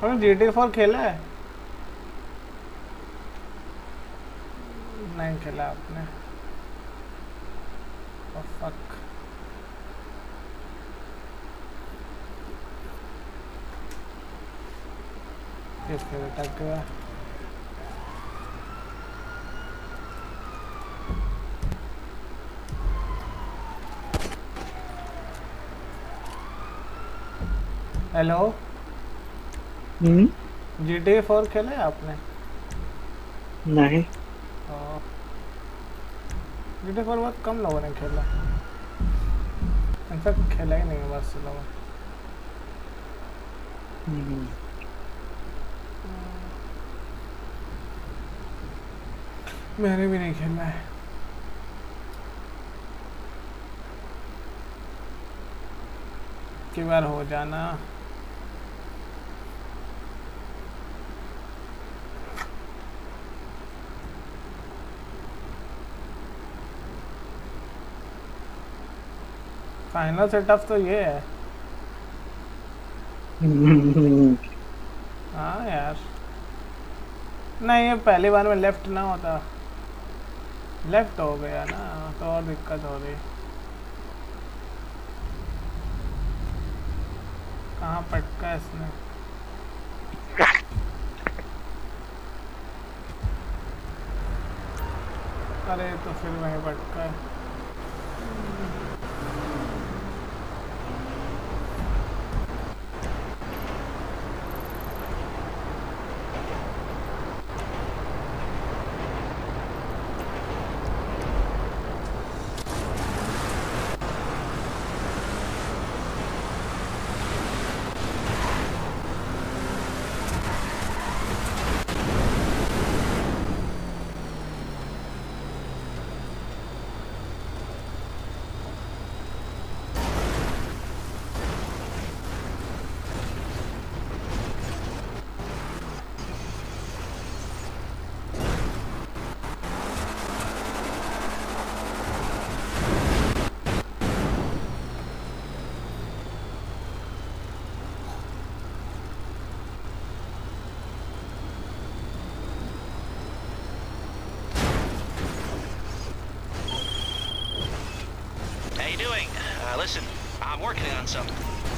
आपने G T four खेला है? नहीं खेला आपने। Fuck. किस अटक गया हेलो हम्म? टी फोर खेला है आपने? नहीं। टी फोर बहुत कम लोगों ने खेला। इनफैक्ट खेला ही नहीं है बस लोगों। हम्म, मैंने भी नहीं खेला है। की बार हो जाना। फाइनल सेटअप तो ये है। हाँ यार। नहीं ये पहली बार में लेफ़्ट ना होता। लेफ़्ट हो गया ना तो और दिक्कत हो रही कहाँ पटका इसने? अरे तो फिर वहीं पटका है। Doing? Uh, listen, I'm working on something.